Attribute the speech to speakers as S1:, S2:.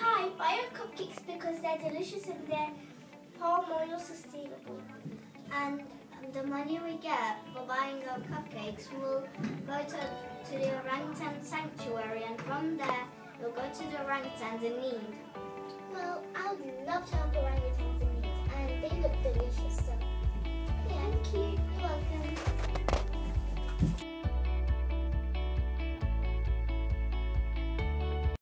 S1: Hi, buy our cupcakes because they're delicious and they're palm oil sustainable.
S2: And the money we get for buying our cupcakes will go to, to the orangutan sanctuary and from there we'll go to the orangutans in need.
S1: Well, I would love to